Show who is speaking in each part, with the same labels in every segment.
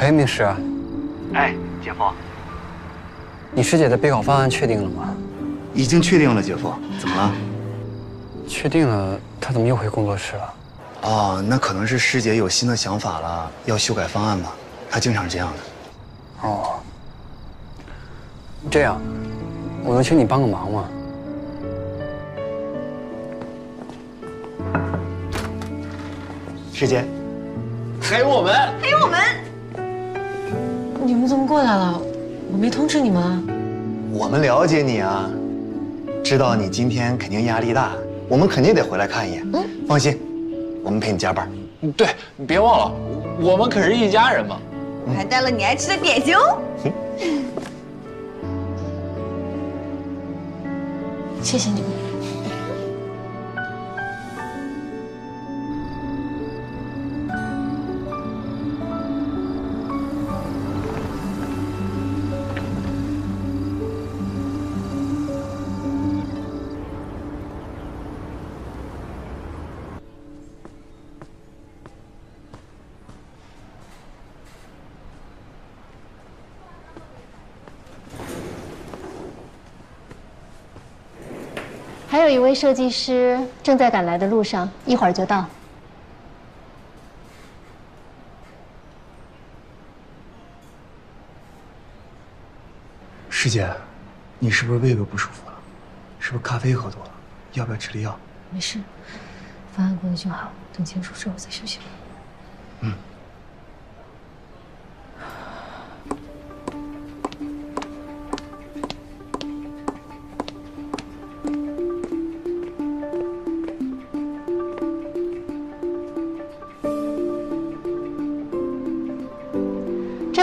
Speaker 1: 哎，明师，
Speaker 2: 哎，姐夫，
Speaker 1: 你师姐的备考方案确定了吗？
Speaker 2: 已经确定了，姐夫，怎么了？
Speaker 1: 确定了，她怎么又回工作室了？
Speaker 2: 哦，那可能是师姐有新的想法了，要修改方案吧。她经常这样的。
Speaker 1: 哦，这样，我能请你帮个忙吗？
Speaker 2: 师姐，
Speaker 3: 还有我们，
Speaker 4: 还有我们，
Speaker 5: 你们怎么过来了？我没通知你们啊。
Speaker 2: 我们了解你啊，知道你今天肯定压力大，我们肯定得回来看一眼。嗯，放心，我们陪你加班。
Speaker 3: 对，你别忘了，我们可是一家人嘛。
Speaker 4: 我还带了你爱吃的点心哦。
Speaker 5: 谢谢你们。
Speaker 6: 还有一位设计师正在赶来的路上，一会儿就到。
Speaker 2: 师姐，你是不是胃胃不舒服了？是不是咖啡喝多了？要不要吃粒药？
Speaker 5: 没事，方案过了就好。等结束之后再休息吧。
Speaker 2: 嗯。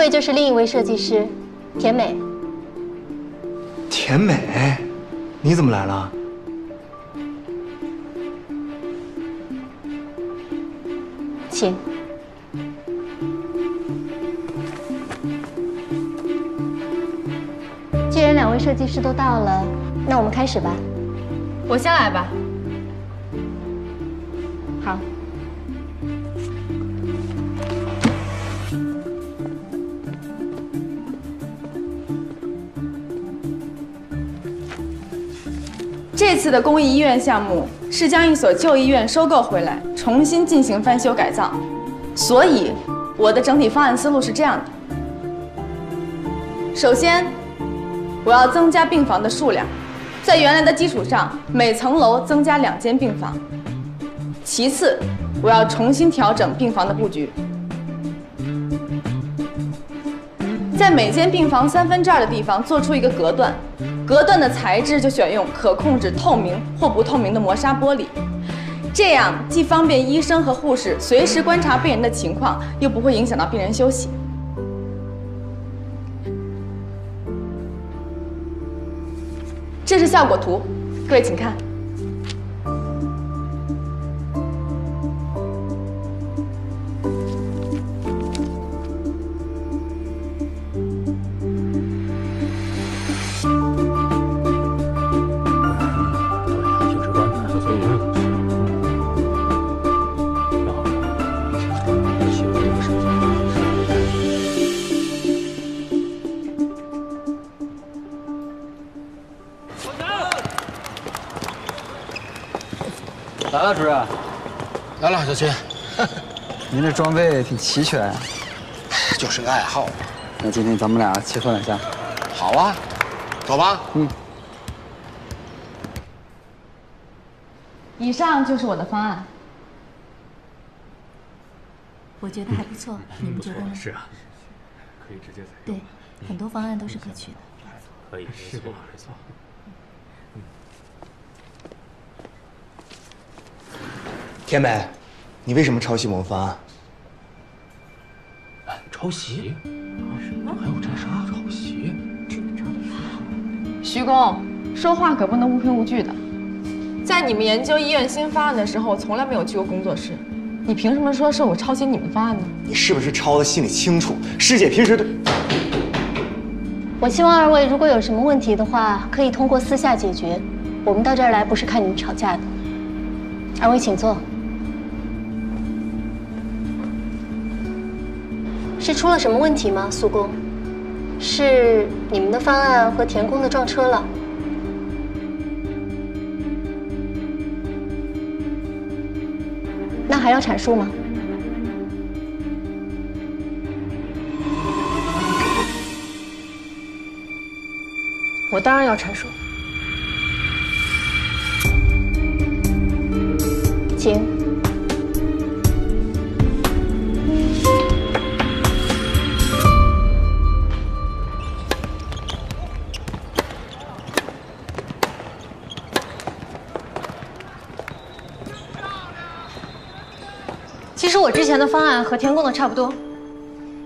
Speaker 6: 位就是另一位设计师，田美。
Speaker 2: 田美，你怎么来了？
Speaker 6: 请。既然两位设计师都到了，那我们开始吧。
Speaker 4: 我先来吧。
Speaker 6: 好。
Speaker 7: 这次的公益医院项目是将一所旧医院收购回来，重新进行翻修改造，所以我的整体方案思路是这样的：首先，我要增加病房的数量，在原来的基础上，每层楼增加两间病房；其次，我要重新调整病房的布局，在每间病房三分之二的地方做出一个隔断。隔断的材质就选用可控制透明或不透明的磨砂玻璃，这样既方便医生和护士随时观察病人的情况，又不会影响到病人休息。这是效果图，各位请看。
Speaker 1: 来了，主任。
Speaker 3: 来了，小秦。
Speaker 1: 您这装备挺齐全。
Speaker 3: 就是个爱好。
Speaker 1: 那今天咱们俩切磋两下。
Speaker 3: 好啊，走吧。嗯。
Speaker 7: 以上就是我的方案。
Speaker 6: 我觉得还不错，你们觉得呢？
Speaker 8: 是啊，可以直接采用
Speaker 6: 对，很多方案都是可取的。
Speaker 3: 可以，没错没错。
Speaker 2: 田美，你为什么抄袭我们方案？
Speaker 3: 抄袭？还有这啥抄袭？
Speaker 7: 徐工，说话可不能无凭无据的。在你们研究医院新方案的时候，我从来没有去过工作室。你凭什么说是我抄袭你们方案呢？
Speaker 2: 你是不是抄的心里清楚？师姐平时对……
Speaker 6: 我希望二位如果有什么问题的话，可以通过私下解决。我们到这儿来不是看你们吵架的。二位请坐。是出了什么问题吗，苏工？是你们的方案和田工的撞车了？那还要阐述吗？
Speaker 5: 我当然要阐述。
Speaker 6: 请。
Speaker 5: 方案和田工的差不多，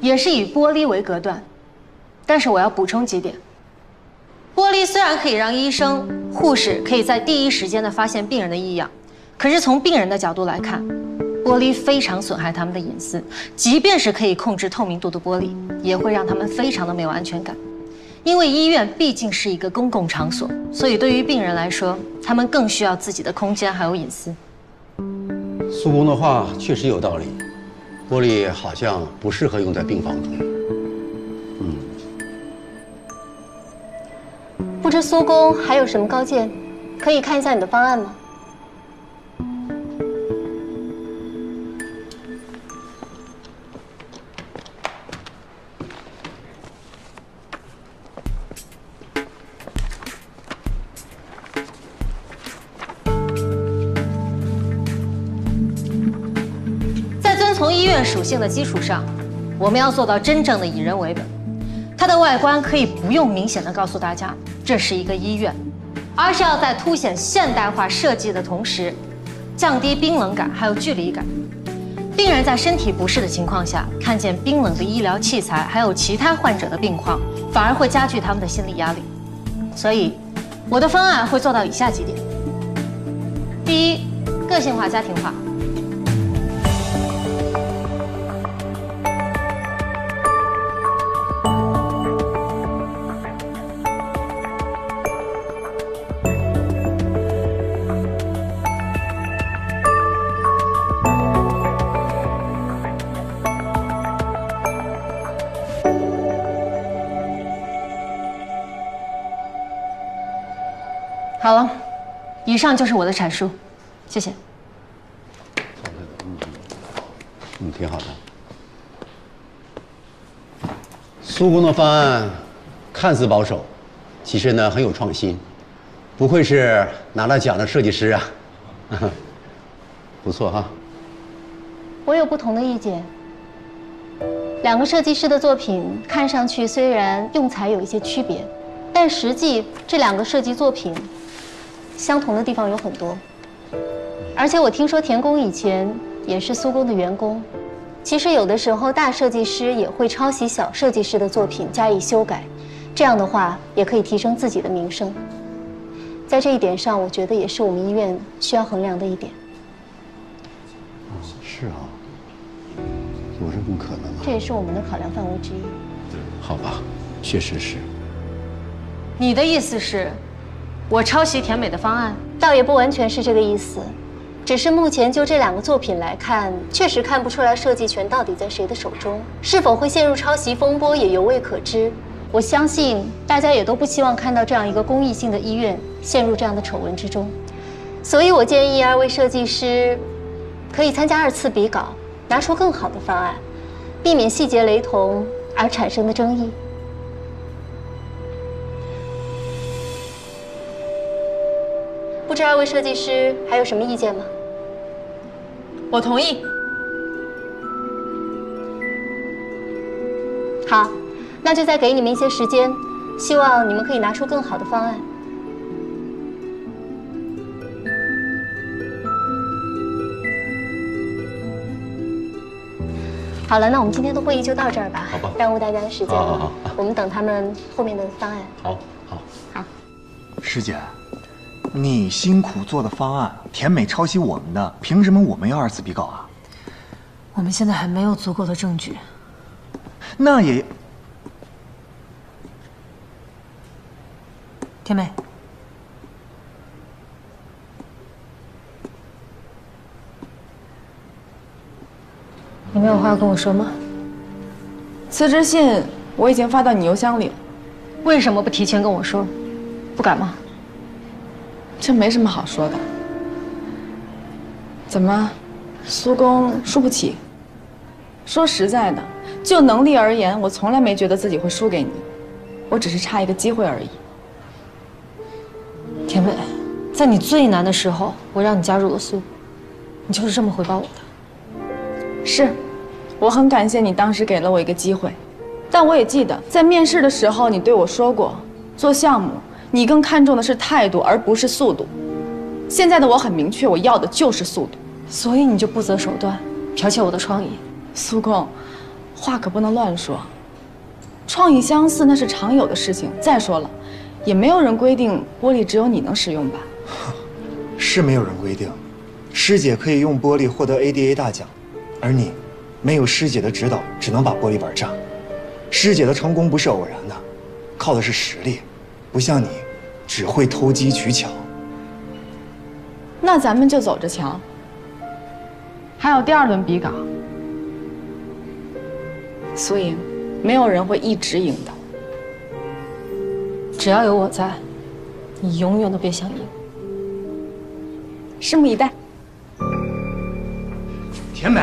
Speaker 5: 也是以玻璃为隔断，但是我要补充几点。玻璃虽然可以让医生、护士可以在第一时间的发现病人的异样，可是从病人的角度来看，玻璃非常损害他们的隐私。即便是可以控制透明度的玻璃，也会让他们非常的没有安全感。因为医院毕竟是一个公共场所，所以对于病人来说，他们更需要自己的空间还有隐私。
Speaker 8: 苏工的话确实有道理，玻璃好像不适合用在病房中。
Speaker 6: 嗯不知苏工还有什么高见，可以看一下你的方案吗？
Speaker 5: 属性的基础上，我们要做到真正的以人为本。它的外观可以不用明显的告诉大家这是一个医院，而是要在凸显现代化设计的同时，降低冰冷感还有距离感。病人在身体不适的情况下，看见冰冷的医疗器材还有其他患者的病况，反而会加剧他们的心理压力。所以，我的方案会做到以下几点：第一，个性化、家庭化。上就是我的阐述，谢谢。
Speaker 8: 嗯，挺好的。苏工的方案看似保守，其实呢很有创新，不愧是拿了奖的设计师啊，不错哈。
Speaker 6: 我有不同的意见。两个设计师的作品看上去虽然用材有一些区别，但实际这两个设计作品相同的地方有很多。而且我听说田工以前也是苏工的员工。其实有的时候大设计师也会抄袭小设计师的作品加以修改，这样的话也可以提升自己的名声。在这一点上，我觉得也是我们医院需要衡量的一点。
Speaker 8: 是啊，有这种可能啊。
Speaker 6: 这也是我们的考量范围之一。
Speaker 8: 好吧，确实是。
Speaker 5: 你的意思是，我抄袭甜美的方案？
Speaker 6: 倒也不完全是这个意思，只是目前就这两个作品来看，确实看不出来设计权到底在谁的手中，是否会陷入抄袭风波也犹未可知。我相信大家也都不希望看到这样一个公益性的医院陷入这样的丑闻之中，所以我建议二位设计师可以参加二次比稿，拿出更好的方案，避免细节雷同而产生的争议。不知二位设计师还有什么意见吗？
Speaker 5: 我同意。
Speaker 6: 好，那就再给你们一些时间，希望你们可以拿出更好的方案。好了，那我们今天的会议就到这儿吧，
Speaker 8: 好吧
Speaker 6: 耽误大家的时间了。
Speaker 8: 好好好
Speaker 6: 我们等他们后面的方案。
Speaker 8: 好好，好，
Speaker 2: 师姐，你辛苦做的方案，甜美抄袭我们的，凭什么我们要二次比稿啊？
Speaker 5: 我们现在还没有足够的证据。
Speaker 2: 那也
Speaker 5: 甜美，你没有话要跟我说吗？
Speaker 7: 辞职信我已经发到你邮箱里了，
Speaker 5: 为什么不提前跟我说？不敢吗？
Speaker 7: 这没什么好说的。怎么，苏公输不起？说实在的，就能力而言，我从来没觉得自己会输给你，我只是差一个机会而已。
Speaker 5: 田美，在你最难的时候，我让你加入了苏，你就是这么回报我的。
Speaker 7: 是，我很感谢你当时给了我一个机会，但我也记得在面试的时候，你对我说过，做项目你更看重的是态度，而不是速度。现在的我很明确，我要的就是速度。
Speaker 5: 所以你就不择手段，剽窃我的创意。
Speaker 7: 苏公，话可不能乱说。创意相似那是常有的事情。再说了，也没有人规定玻璃只有你能使用吧？
Speaker 2: 是没有人规定，师姐可以用玻璃获得 ADA 大奖，而你，没有师姐的指导，只能把玻璃玩炸。师姐的成功不是偶然的，靠的是实力，不像你，只会偷机取巧。
Speaker 7: 那咱们就走着瞧。还有第二轮比稿，苏莹，没有人会一直赢的。
Speaker 5: 只要有我在，你永远都别想赢。
Speaker 7: 拭目以待。
Speaker 2: 甜美。